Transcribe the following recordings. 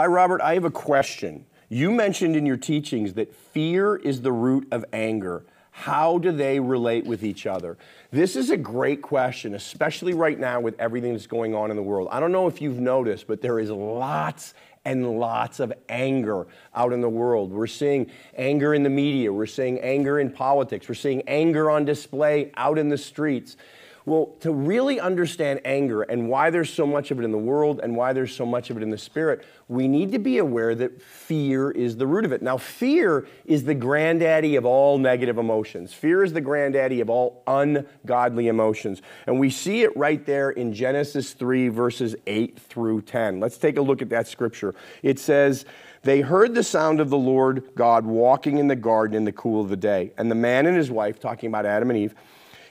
Hi, Robert. I have a question. You mentioned in your teachings that fear is the root of anger. How do they relate with each other? This is a great question, especially right now with everything that's going on in the world. I don't know if you've noticed, but there is lots and lots of anger out in the world. We're seeing anger in the media, we're seeing anger in politics, we're seeing anger on display out in the streets. Well, to really understand anger and why there's so much of it in the world and why there's so much of it in the spirit, we need to be aware that fear is the root of it. Now, fear is the granddaddy of all negative emotions. Fear is the granddaddy of all ungodly emotions. And we see it right there in Genesis 3, verses 8 through 10. Let's take a look at that scripture. It says, they heard the sound of the Lord God walking in the garden in the cool of the day. And the man and his wife, talking about Adam and Eve,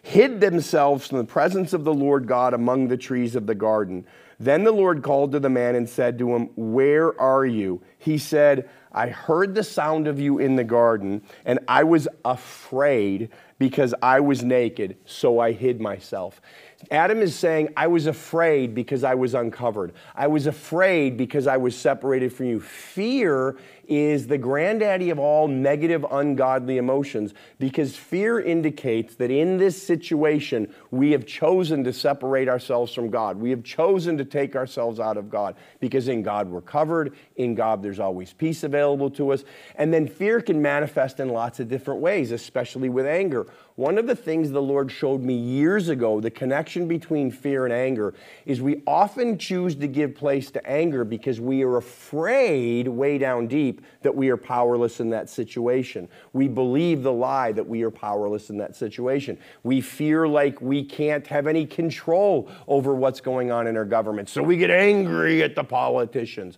hid themselves from the presence of the Lord God among the trees of the garden. Then the Lord called to the man and said to him, Where are you? He said, I heard the sound of you in the garden, and I was afraid because I was naked, so I hid myself. Adam is saying, I was afraid because I was uncovered. I was afraid because I was separated from you. Fear is the granddaddy of all negative, ungodly emotions because fear indicates that in this situation, we have chosen to separate ourselves from God. We have chosen to take ourselves out of God because in God we're covered. In God there's always peace available to us. And then fear can manifest in lots of different ways, especially with anger. One of the things the Lord showed me years ago, the connection between fear and anger, is we often choose to give place to anger because we are afraid way down deep that we are powerless in that situation. We believe the lie that we are powerless in that situation. We fear like we can't have any control over what's going on in our government. So we get angry at the politicians.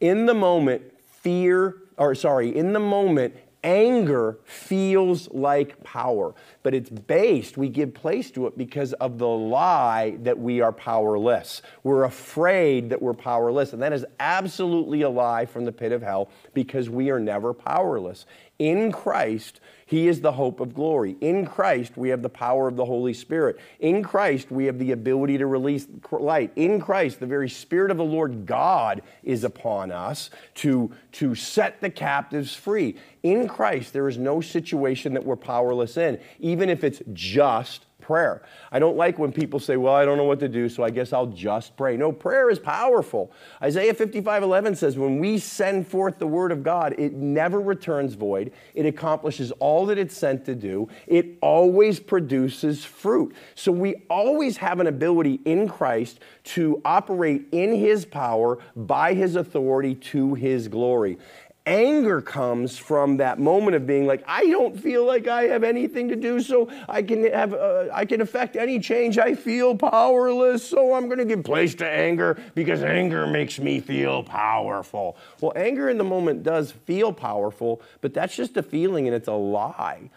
In the moment, fear, or sorry, in the moment, anger feels like power, but it's based, we give place to it because of the lie that we are powerless. We're afraid that we're powerless, and that is absolutely a lie from the pit of hell because we are never powerless. In Christ, he is the hope of glory. In Christ, we have the power of the Holy Spirit. In Christ, we have the ability to release light. In Christ, the very Spirit of the Lord God is upon us to, to set the captives free. In Christ, there is no situation that we're powerless in, even if it's just prayer. I don't like when people say, well, I don't know what to do, so I guess I'll just pray. No, prayer is powerful. Isaiah 55 11 says, when we send forth the word of God, it never returns void. It accomplishes all that it's sent to do. It always produces fruit. So we always have an ability in Christ to operate in his power by his authority to his glory anger comes from that moment of being like, I don't feel like I have anything to do, so I can have, uh, I can affect any change. I feel powerless, so I'm going to give place to anger because anger makes me feel powerful. Well, anger in the moment does feel powerful, but that's just a feeling and it's a lie.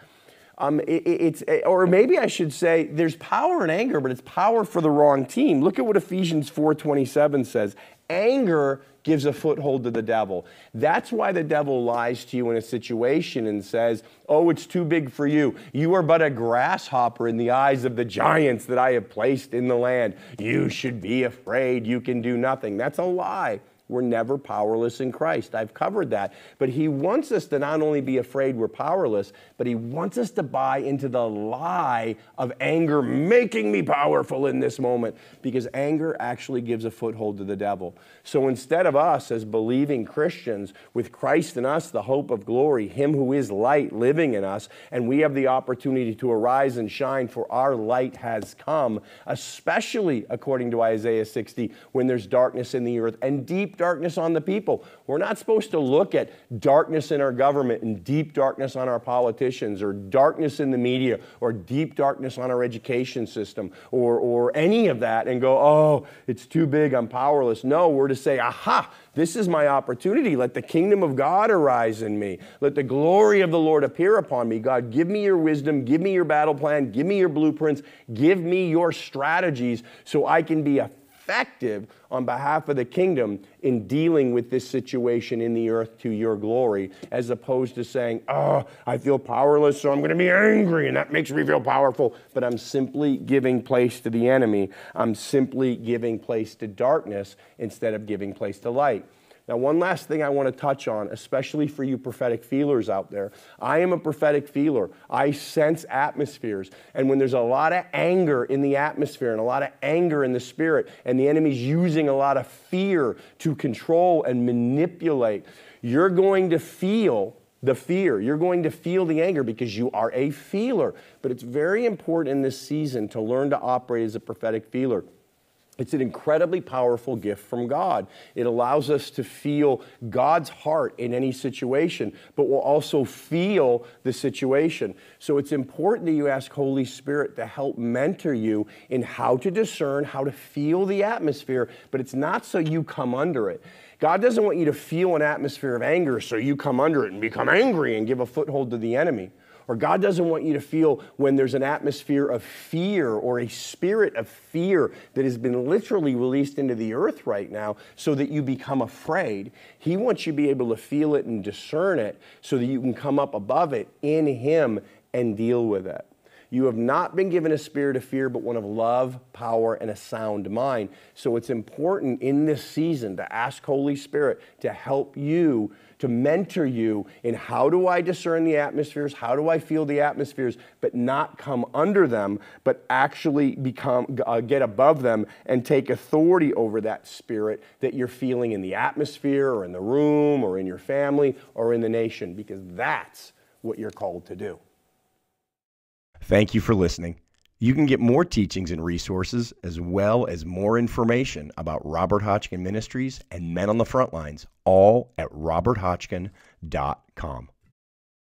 Um, it, it's, or maybe I should say, there's power in anger, but it's power for the wrong team. Look at what Ephesians 4:27 says. Anger gives a foothold to the devil. That's why the devil lies to you in a situation and says, Oh, it's too big for you. You are but a grasshopper in the eyes of the giants that I have placed in the land. You should be afraid. You can do nothing. That's a lie. We're never powerless in Christ. I've covered that. But He wants us to not only be afraid we're powerless, but He wants us to buy into the lie of anger making me powerful in this moment because anger actually gives a foothold to the devil. So instead of us as believing Christians with Christ in us, the hope of glory, Him who is light living in us, and we have the opportunity to arise and shine, for our light has come, especially according to Isaiah 60, when there's darkness in the earth and deep darkness on the people. We're not supposed to look at darkness in our government and deep darkness on our politicians or darkness in the media or deep darkness on our education system or, or any of that and go, oh, it's too big, I'm powerless. No, we're to say, aha, this is my opportunity. Let the kingdom of God arise in me. Let the glory of the Lord appear upon me. God, give me your wisdom, give me your battle plan, give me your blueprints, give me your strategies so I can be a effective on behalf of the kingdom in dealing with this situation in the earth to your glory, as opposed to saying, Oh, I feel powerless, so I'm going to be angry, and that makes me feel powerful. But I'm simply giving place to the enemy. I'm simply giving place to darkness instead of giving place to light. Now, one last thing I want to touch on, especially for you prophetic feelers out there. I am a prophetic feeler. I sense atmospheres. And when there's a lot of anger in the atmosphere and a lot of anger in the spirit, and the enemy's using a lot of fear to control and manipulate, you're going to feel the fear. You're going to feel the anger because you are a feeler. But it's very important in this season to learn to operate as a prophetic feeler. It's an incredibly powerful gift from God. It allows us to feel God's heart in any situation, but we'll also feel the situation. So it's important that you ask Holy Spirit to help mentor you in how to discern, how to feel the atmosphere, but it's not so you come under it. God doesn't want you to feel an atmosphere of anger so you come under it and become angry and give a foothold to the enemy. Or God doesn't want you to feel when there's an atmosphere of fear or a spirit of fear that has been literally released into the earth right now so that you become afraid. He wants you to be able to feel it and discern it so that you can come up above it in Him and deal with it. You have not been given a spirit of fear, but one of love, power, and a sound mind. So it's important in this season to ask Holy Spirit to help you, to mentor you in how do I discern the atmospheres, how do I feel the atmospheres, but not come under them, but actually become uh, get above them and take authority over that spirit that you're feeling in the atmosphere or in the room or in your family or in the nation, because that's what you're called to do. Thank you for listening. You can get more teachings and resources, as well as more information about Robert Hotchkin Ministries and Men on the Front Lines, all at roberthotchkin.com.